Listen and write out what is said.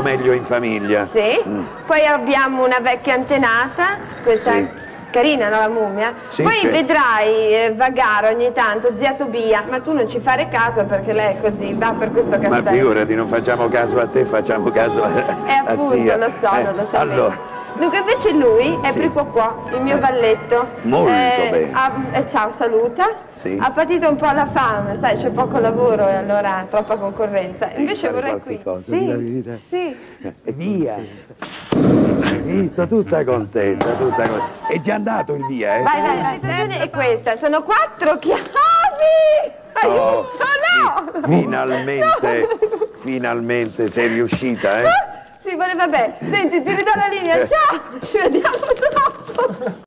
meglio in famiglia. Sì. Poi abbiamo una vecchia antenata, questa Sì. carina, no, la mummia. Sì, Poi vedrai eh, vagare ogni tanto zia Tobia, ma tu non ci fare caso perché lei è così, va per questo Ma castello. figurati, non facciamo caso a te, facciamo caso a, E a appunto, zia. lo so, Eh, non lo so. Allora, Dunque invece lui è Sì. Prico qua, il mio valletto. Molto bene. ha- eh, ciao, saluta. Sì. Ha patito un po' la fame, sai, c'è poco lavoro e allora troppa concorrenza. Invece fare vorrei qui. cosa, sì, sì. E via. Visto, tutta contenta, tutta contenta. È già andato il via, eh? Vai, vai, vai. Bene, è questa. Sono quattro chiavi! Oh, Aiuto, no! fi- finalmente, finalmente sei riuscita, eh? Sì, vabbè, vabbè. Senti, ti ridò la linea. Ciao! Ci vediamo dopo.